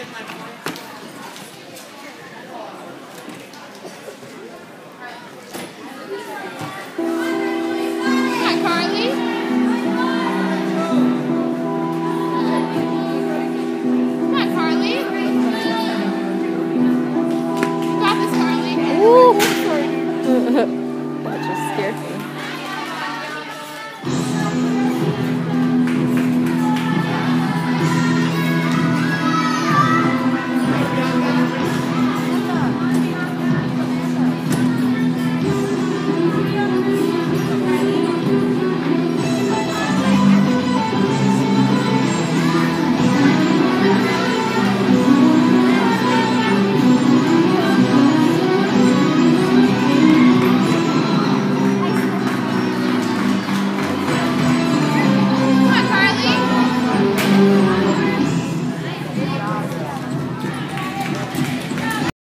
get my point?